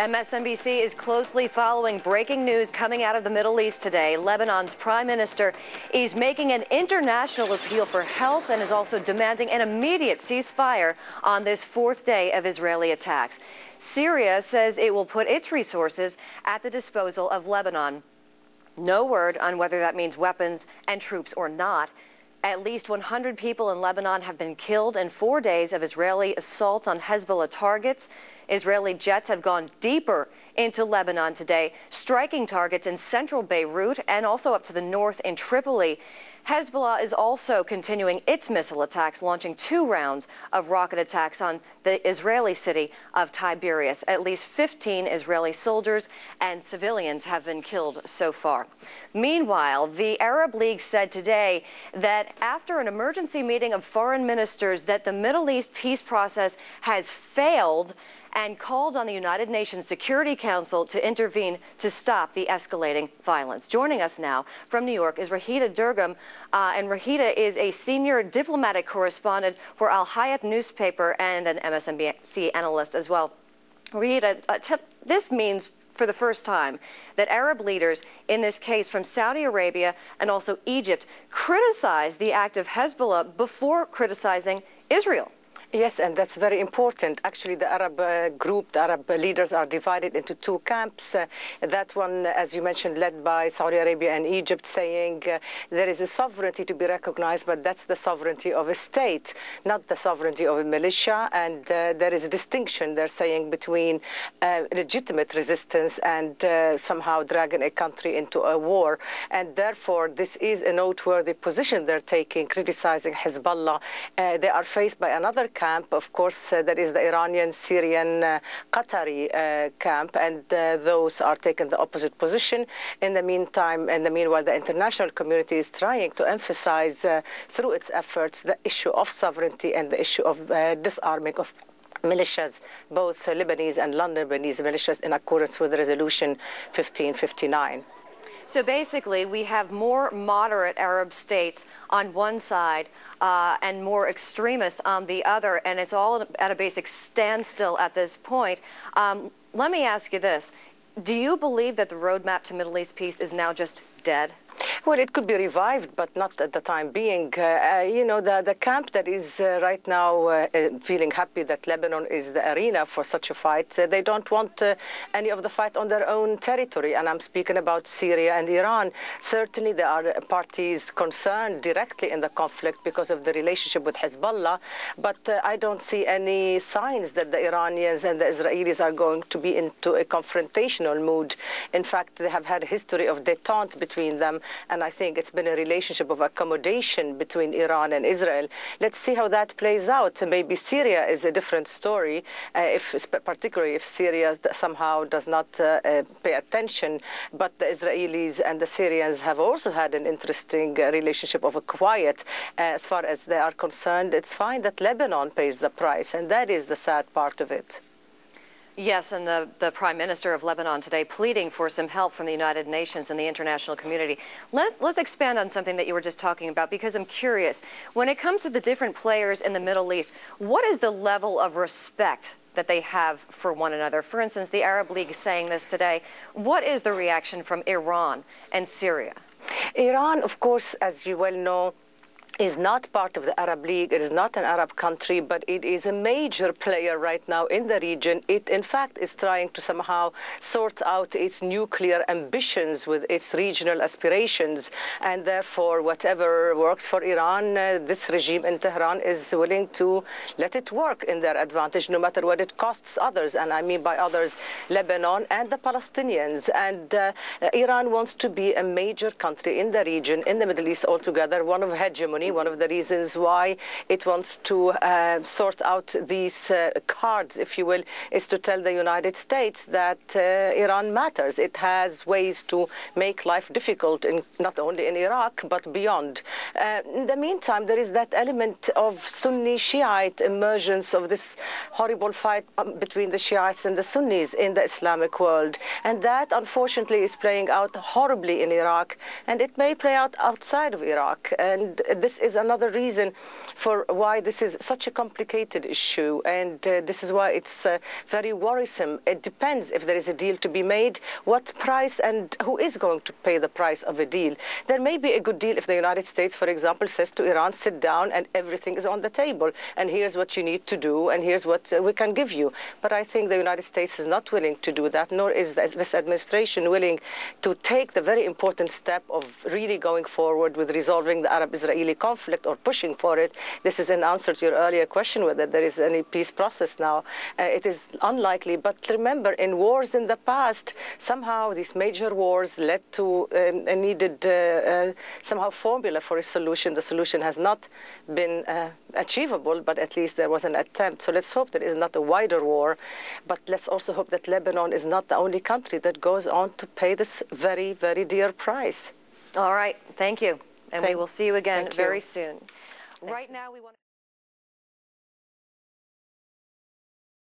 MSNBC is closely following breaking news coming out of the Middle East today. Lebanon's prime minister is making an international appeal for help and is also demanding an immediate ceasefire on this fourth day of Israeli attacks. Syria says it will put its resources at the disposal of Lebanon. No word on whether that means weapons and troops or not. At least 100 people in Lebanon have been killed in four days of Israeli assaults on Hezbollah targets. Israeli jets have gone deeper into Lebanon today, striking targets in central Beirut and also up to the north in Tripoli. Hezbollah is also continuing its missile attacks, launching two rounds of rocket attacks on the Israeli city of Tiberias. At least 15 Israeli soldiers and civilians have been killed so far. Meanwhile, the Arab League said today that after an emergency meeting of foreign ministers that the Middle East peace process has failed and called on the United Nations Security Council to intervene to stop the escalating violence. Joining us now from New York is Raghida Dergham, uh, and Raghida is a senior diplomatic correspondent for Al Hayat newspaper and an MSNBC analyst as well. Raghida, uh, this means for the first time that Arab leaders, in this case from Saudi Arabia and also Egypt, criticized the act of Hezbollah before criticizing Israel. Yes, and that's very important. Actually, the Arab uh, group, the Arab leaders are divided into two camps. Uh, that one, as you mentioned, led by Saudi Arabia and Egypt, saying uh, there is a sovereignty to be recognized, but that's the sovereignty of a state, not the sovereignty of a militia. And uh, there is a distinction, they're saying, between uh, legitimate resistance and uh, somehow dragging a country into a war. And therefore, this is a noteworthy position they're taking, criticizing Hezbollah. they are faced by another camp. Of course, uh, there is the Iranian, Syrian, uh, Qatari uh, camp, and those are taking the opposite position. In the meantime, in the meanwhile, the international community is trying to emphasize through its efforts the issue of sovereignty and the issue of disarming of militias, both Lebanese and non-Lebanese militias, in accordance with Resolution 1559. So basically, we have more moderate Arab states on one side uh, and more extremists on the other, and it's all at a basic standstill at this point. Um, let me ask you this. Do you believe that the roadmap to Middle East peace is now just dead? Well, it could be revived, but not at the time being. Uh, uh, you know, the, the camp that is uh, right now uh, uh, feeling happy that Lebanon is the arena for such a fight, uh, they don't want any of the fight on their own territory. And I'm speaking about Syria and Iran. Certainly, there are parties concerned directly in the conflict because of the relationship with Hezbollah, but I don't see any signs that the Iranians and the Israelis are going to be into a confrontational mood. In fact, they have had a history of detente between them and I think it's been a relationship of accommodation between Iran and Israel. Let's see how that plays out. Maybe Syria is a different story, uh, if particularly if Syria somehow does not uh, uh, pay attention. But the Israelis and the Syrians have also had an interesting uh, relationship of a quiet. Uh, as far as they are concerned, it's fine that Lebanon pays the price, and that is the sad part of it. Yes, and the, the Prime Minister of Lebanon today pleading for some help from the United Nations and the international community. Let, let's expand on something that you were just talking about because I'm curious. When it comes to the different players in the Middle East, what is the level of respect that they have for one another? For instance, the Arab League saying this today. What is the reaction from Iran and Syria? Iran, of course, as you well know, is not part of the Arab League. It is not an Arab country, but it is a major player right now in the region. It, in fact, is trying to somehow sort out its nuclear ambitions with its regional aspirations. And therefore, whatever works for Iran, uh, this regime in Tehran is willing to let it work in their advantage, no matter what it costs others. And I mean by others, Lebanon and the Palestinians. And uh, Iran wants to be a major country in the region, in the Middle East altogether, one of hegemony one of the reasons why it wants to uh, sort out these uh, cards, if you will, is to tell the United States that uh, Iran matters. It has ways to make life difficult, in, not only in Iraq, but beyond. Uh, in the meantime, there is that element of Sunni Shiite emergence of this horrible fight um, between the Shiites and the Sunnis in the Islamic world. And that, unfortunately, is playing out horribly in Iraq, and it may play out outside of Iraq. And this is another reason for why this is such a complicated issue, and uh, this is why it's uh, very worrisome. It depends if there is a deal to be made, what price, and who is going to pay the price of a deal. There may be a good deal if the United States, for example, says to Iran, sit down and everything is on the table, and here's what you need to do, and here's what uh, we can give you. But I think the United States is not willing to do that, nor is this administration willing to take the very important step of really going forward with resolving the Arab-Israeli conflict or pushing for it. This is in answer to your earlier question whether there is any peace process now. Uh, it is unlikely, but remember, in wars in the past, somehow these major wars led to um, a needed uh, uh, somehow formula for a solution. The solution has not been uh, achievable, but at least there was an attempt. So let's hope there is not a wider war, but let's also hope that Lebanon is not the only country that goes on to pay this very, very dear price. All right. Thank you. And Thank, we will see you again very soon. Right now, we want